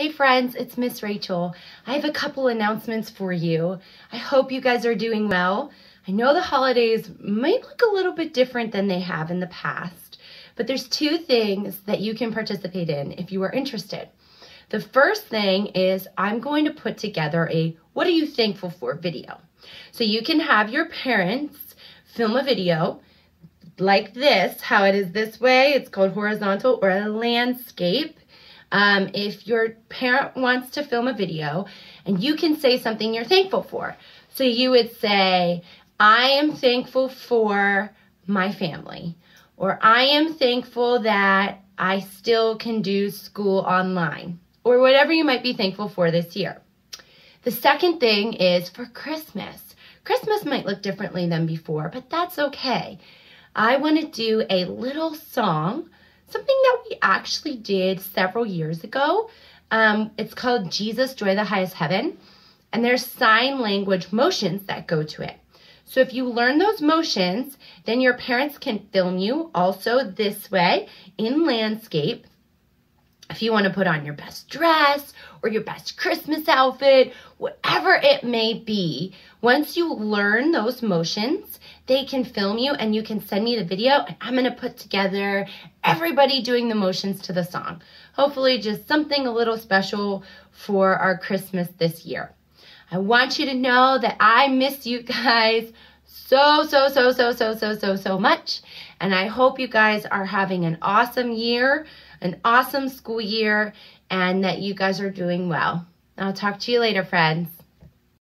Hey friends, it's Miss Rachel. I have a couple announcements for you. I hope you guys are doing well. I know the holidays might look a little bit different than they have in the past, but there's two things that you can participate in if you are interested. The first thing is I'm going to put together a what are you thankful for video. So you can have your parents film a video like this, how it is this way, it's called horizontal or a landscape um, if your parent wants to film a video and you can say something you're thankful for. So you would say, I am thankful for my family, or I am thankful that I still can do school online, or whatever you might be thankful for this year. The second thing is for Christmas. Christmas might look differently than before, but that's okay. I want to do a little song something that we actually did several years ago. Um, it's called Jesus Joy the Highest Heaven, and there's sign language motions that go to it. So if you learn those motions, then your parents can film you also this way in landscape. If you want to put on your best dress or your best Christmas outfit, whatever it may be, once you learn those motions, they can film you and you can send me the video and I'm going to put together everybody doing the motions to the song. Hopefully just something a little special for our Christmas this year. I want you to know that I miss you guys so, so, so, so, so, so, so, so much. And I hope you guys are having an awesome year, an awesome school year, and that you guys are doing well. I'll talk to you later, friends.